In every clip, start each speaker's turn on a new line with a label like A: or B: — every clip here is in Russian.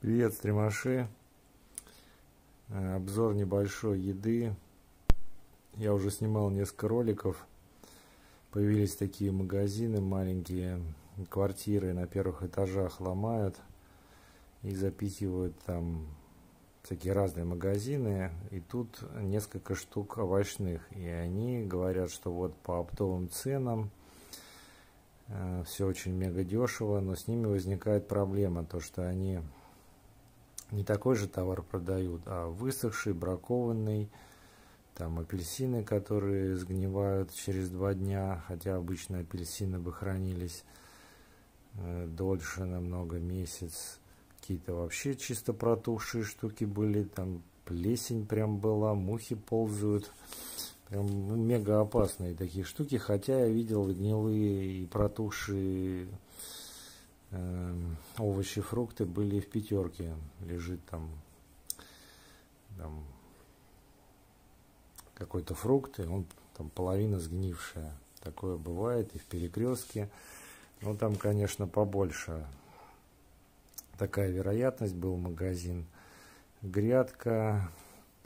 A: Привет, стримаши. Э, обзор небольшой еды. Я уже снимал несколько роликов. Появились такие магазины маленькие. Квартиры на первых этажах ломают и запихивают там всякие разные магазины. И тут несколько штук овощных. И они говорят, что вот по оптовым ценам э, все очень мега дешево, но с ними возникает проблема, то что они не такой же товар продают, а высохший, бракованный, там апельсины, которые сгнивают через два дня, хотя обычно апельсины бы хранились э, дольше, намного месяц. Какие-то вообще чисто протухшие штуки были, там плесень прям была, мухи ползают. Прям мега опасные такие штуки, хотя я видел гнилые и протухшие э, овощи, фрукты были в пятерке. Лежит там, там какой-то фрукт, и он там половина сгнившая. Такое бывает и в перекрестке. Но там, конечно, побольше. Такая вероятность был магазин. Грядка.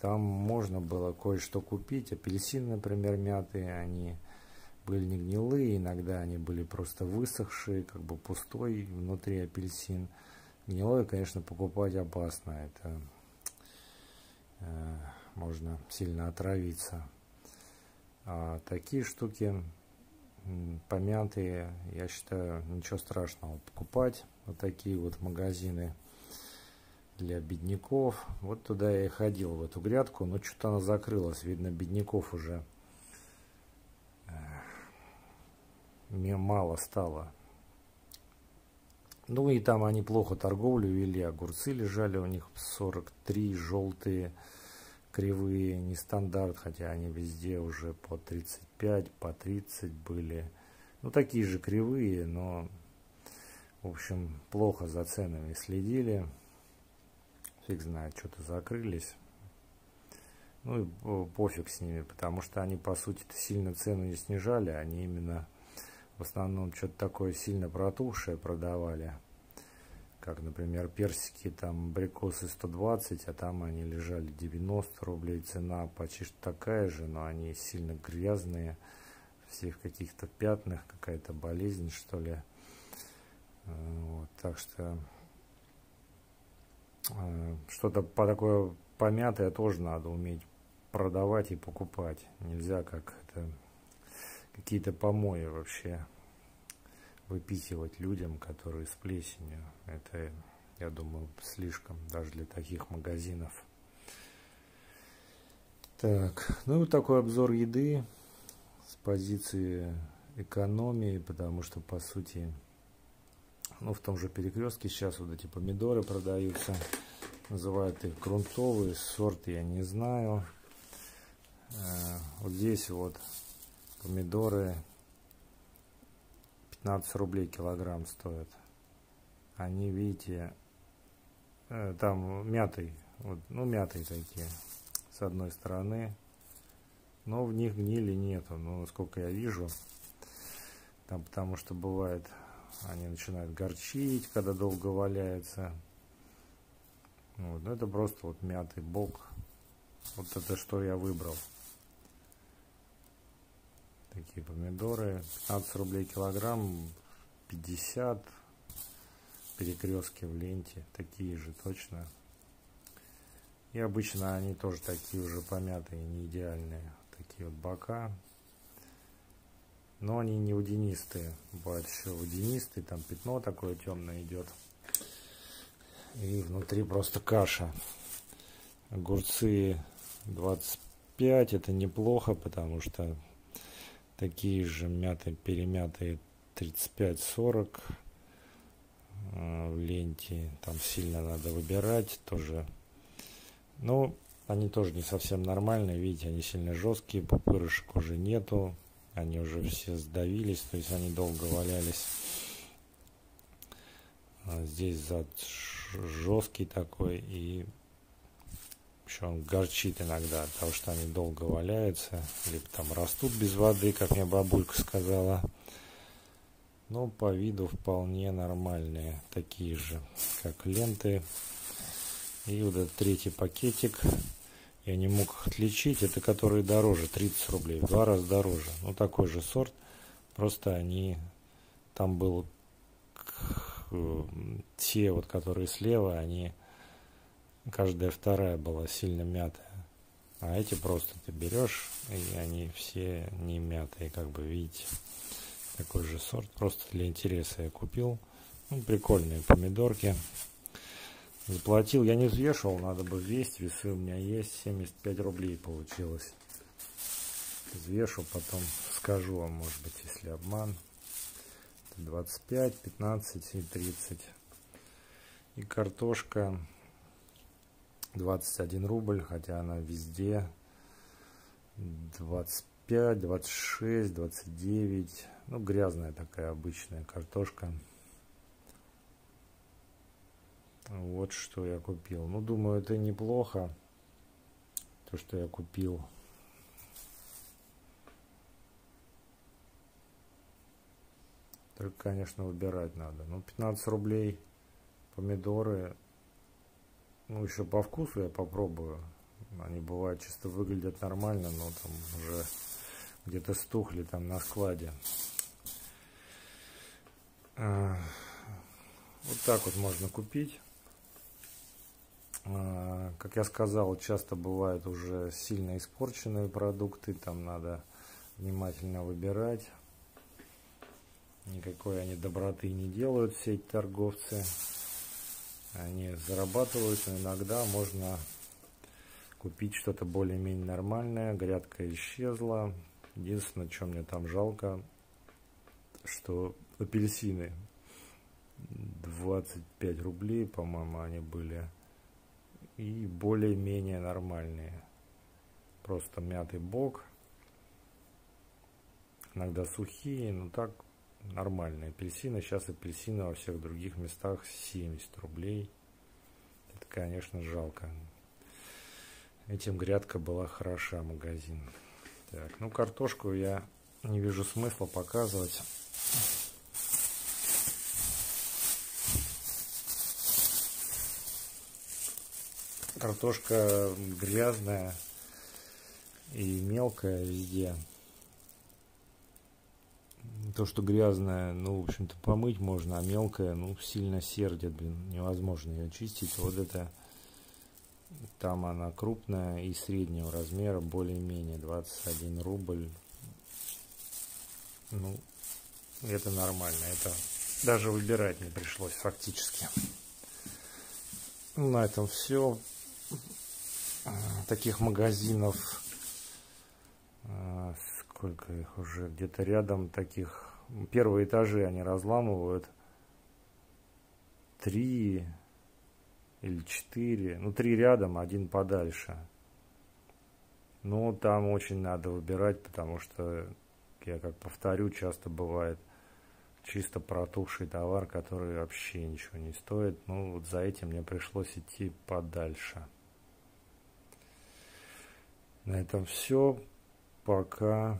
A: Там можно было кое-что купить. Апельсины, например, мятые, они были не гнилые, иногда они были просто высохшие, как бы пустой внутри апельсин. Гнилой, конечно, покупать опасно, это э, можно сильно отравиться. А такие штуки помятые, я считаю, ничего страшного покупать. Вот такие вот магазины для бедняков. Вот туда я и ходил, в эту грядку, но что-то она закрылась. Видно, бедняков уже мне мало стало. Ну и там они плохо торговлю вели, огурцы лежали у них 43 желтые, кривые, не стандарт, хотя они везде уже по 35, по 30 были. Ну такие же кривые, но в общем плохо за ценами следили. Фиг знает, что-то закрылись. Ну и пофиг с ними, потому что они по сути сильно цену не снижали, они именно в основном что-то такое сильно протухшее продавали. Как, например, персики, там, абрикосы 120, а там они лежали 90 рублей. Цена почти такая же, но они сильно грязные, все в каких-то пятнах, какая-то болезнь, что ли. Вот, так что э, что-то по такое помятое тоже надо уметь продавать и покупать. Нельзя как это какие-то помои вообще выпихивать людям, которые с плесенью. Это, я думаю, слишком даже для таких магазинов. Так, ну вот такой обзор еды с позиции экономии, потому что, по сути, ну, в том же перекрестке сейчас вот эти помидоры продаются. Называют их грунтовые, сорт я не знаю. Э, вот здесь вот помидоры 15 рублей килограмм стоят. Они, видите, э, там мятый, вот, ну мятые такие, с одной стороны. Но в них гнили нету, ну, насколько я вижу. Там, потому что бывает, они начинают горчить, когда долго валяется. Вот, ну, это просто вот мятый бок. Вот это что я выбрал такие помидоры. 15 рублей килограмм 50 перекрестки в ленте такие же точно. И обычно они тоже такие уже помятые не идеальные. Такие вот бока. Но они не водянистые бывает еще водянистые там пятно такое темное идет и внутри просто каша. Огурцы 25 это неплохо потому что такие же мятые, перемятые 35-40 э, в ленте. Там сильно надо выбирать тоже. Но они тоже не совсем нормальные. Видите, они сильно жесткие, пупырышек уже нету. Они уже все сдавились, то есть они долго валялись. А здесь зад жесткий такой и еще он горчит иногда от того, что они долго валяются, либо там растут без воды, как мне бабулька сказала. Но по виду вполне нормальные, такие же, как ленты. И вот этот третий пакетик. Я не мог их отличить. Это которые дороже, 30 рублей. В два раза дороже. Ну, такой же сорт. Просто они... Там был... Те, вот, которые слева, они... Каждая вторая была сильно мятая. А эти просто ты берешь, и они все не мятые, как бы видите. Такой же сорт, просто для интереса я купил. Ну, прикольные помидорки. Заплатил, я не взвешивал, надо бы весить, весы у меня есть, 75 рублей получилось. Взвешу, потом скажу вам, может быть, если обман. 25, 15 и 30. И картошка 21 рубль, хотя она везде 25, 26, 29. Ну, грязная такая обычная картошка. Вот что я купил. Ну, думаю, это неплохо. То, что я купил. Только, конечно, выбирать надо. Ну, 15 рублей помидоры. Ну, еще по вкусу я попробую. Они бывают чисто выглядят нормально, но там уже где-то стухли там на складе. А, вот так вот можно купить. А, как я сказал, часто бывают уже сильно испорченные продукты, там надо внимательно выбирать. Никакой они доброты не делают, все эти торговцы. Они зарабатывают, но иногда можно купить что-то более-менее нормальное. Грядка исчезла. Единственное, что мне там жалко, что апельсины 25 рублей, по-моему, они были и более-менее нормальные. Просто мятый бок. Иногда сухие, но так нормальные апельсины. Сейчас апельсины во всех других местах 70 рублей. Это, конечно, жалко. Этим грядка была хороша, магазин. Так, ну картошку я не вижу смысла показывать. картошка грязная и мелкая везде. То, что грязная, ну, в общем-то, помыть можно, а мелкая, ну, сильно сердит, блин, невозможно ее чистить. Вот это, там она крупная и среднего размера, более-менее, 21 рубль. Ну, это нормально, это даже выбирать не пришлось фактически. На этом все таких магазинов, сколько их уже, где-то рядом таких, первые этажи они разламывают, три или четыре, ну три рядом, один подальше. Но там очень надо выбирать, потому что, я как повторю, часто бывает чисто протухший товар, который вообще ничего не стоит. Ну вот за этим мне пришлось идти подальше. На этом все. Пока.